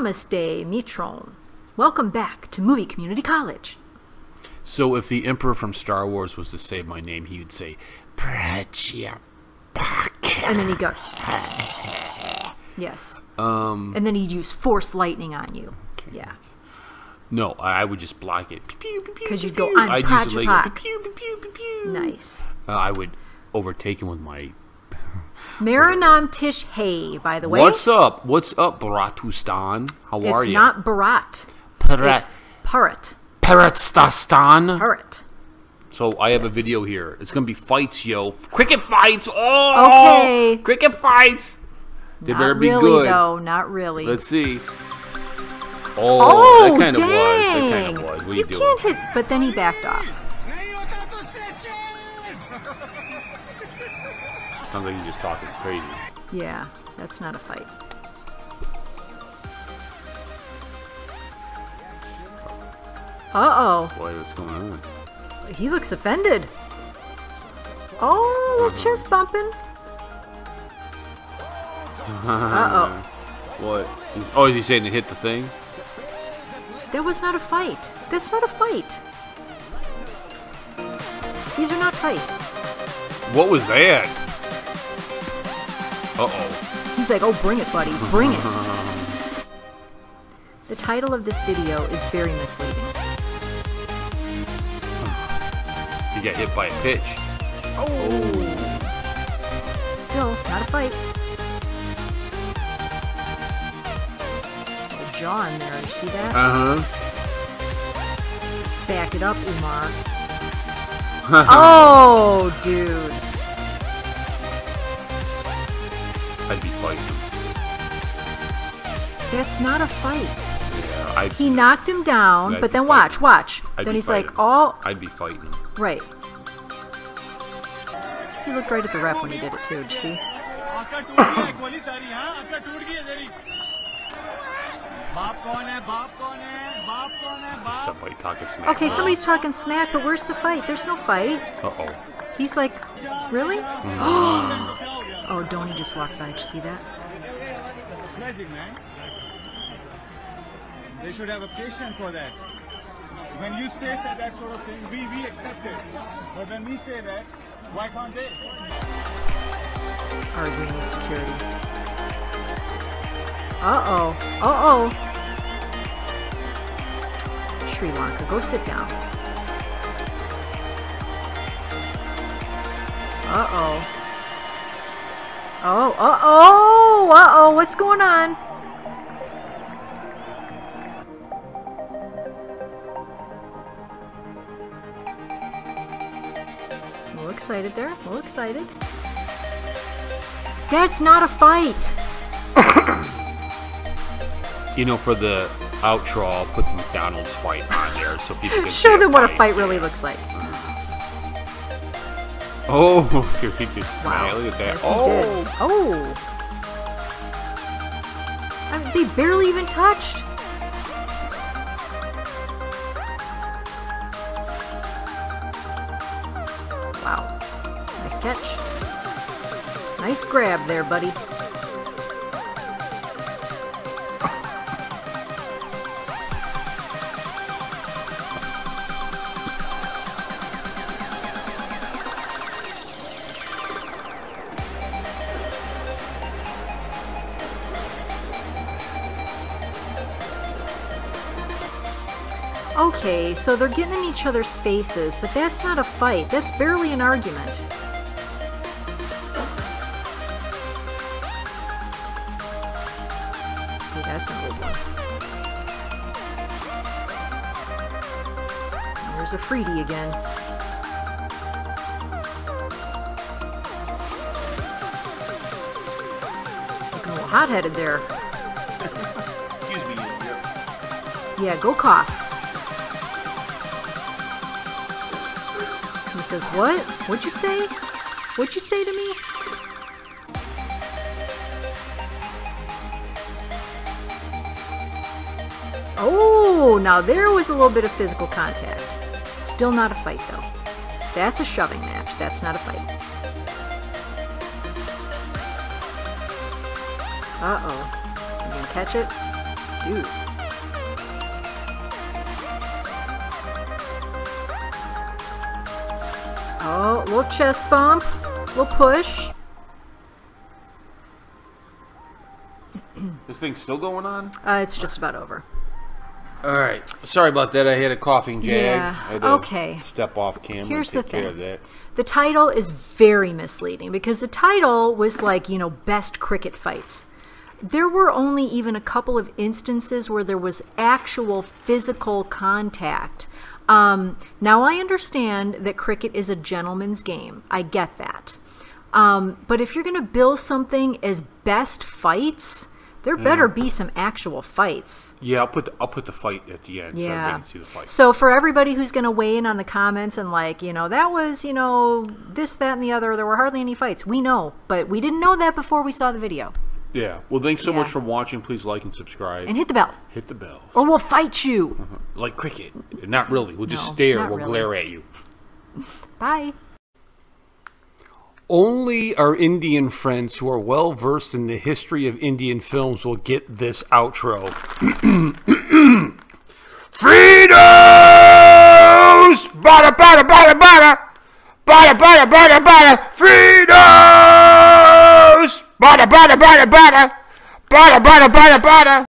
Namaste, Mitron. Welcome back to Movie Community College. So if the Emperor from Star Wars was to say my name, he would say Prachia And then he'd go, yes. Um, and then he'd use Force Lightning on you. Yeah. No, I would just block it. Because you'd go, I'm I'd use the. Nice. Uh, I would overtake him with my. Maranam Tish Hay, by the way. What's up? What's up, Baratustan? How are It's you? It's not Barat. Parat- It's Parrot. Paratstastan. Parrot. So I have Yes. a video here. It's gonna be fights, yo. Cricket fights. Oh, Okay. Cricket fights. They better be really, good. though. Not really. Let's see. Oh, oh, that kind dang. of was. That kind of was. What you, you can't hit, but then he backed off. Sounds like he's just talking crazy. Yeah, that's not a fight. Uh oh. Boy, what's going on? he looks offended. Oh, little chest bumping. Uh oh, What? He's, oh, is he saying to hit the thing? that was not a fight. That's not a fight. These are not fights. What was that? Uh oh. He's like, oh, bring it, buddy, bring it. The title of this video is very misleading. You get hit by a pitch. Oh, still, not a fight. Oh, jaw in there, you see that? Uh huh. Back it up, Umar. oh, dude. I'd be fighting. That's not a fight. Yeah, I. he knocked him down, but then watch, watch. I'd then he's like, all. I'd be fighting. Right. He looked right at the ref when he did it too. Did you see? Somebody talking smack. Okay, somebody's talking smack, but where's the fight? There's no fight. Uh oh. He's like, really? Mm. oh, Dhoni just walked by. Did you see that? sledging man they should have a patience for that when you say that sort of thing we we accept it but when we say that why can't they arguing with security. Uh oh. Uh oh. Sri Lanka, go sit down. Uh oh. Oh, uh oh, uh oh, what's going on? A little excited there, a little excited. That's not a fight. You know, for the outro, I'll put the McDonald's fight on there so people can Show them what a fight really looks like. Oh, he just Wow. look at that. Yes, he oh, did. Oh. I mean, they barely even touched. Wow. Nice catch. Nice grab there, buddy. Okay, so they're getting in each other's faces, but that's not a fight. That's barely an argument. Okay, that's an old one. There's Afridi again. Looking a little hot-headed there. excuse me. Yeah, go cough. Says, What? What'd you say? What'd you say to me? Oh, now there was a little bit of physical contact. Still not a fight, though. That's a shoving match. That's not a fight. Uh oh. You gonna catch it? Dude. Oh, little chest bump, little push. This thing's still going on? Uh, it's just about over. All right. Sorry about that. I had a coughing jag. Yeah, I had to okay. Step off camera Here's and the take care thing. of that. The title is very misleading because the title was like, you know, best cricket fights. There were only even a couple of instances where there was actual physical contact. Um, now, I understand that cricket is a gentleman's game. I get that. Um, but if you're going to bill something as best fights, there better be some actual fights. Yeah, I'll put the, I'll put the fight at the end so Yeah. can see the fight. So for everybody who's going to weigh in on the comments and like, you know, that was, you know, this, that, and the other, there were hardly any fights. We know, but we didn't know that before we saw the video. Yeah. Well, thanks so Yeah. much for watching. Please like and subscribe. And hit the bell, Hit the bell. or we'll fight you. Mm-hmm. Like cricket. Not really. We'll just No, stare. We'll really. glare at you. Bye. Only our Indian friends who are well versed in the history of Indian films will get this outro. Fritos! Bada bada bada bada! Bada bada bada bada! Fritos! Bada bada bada bada! Bada bada bada bada!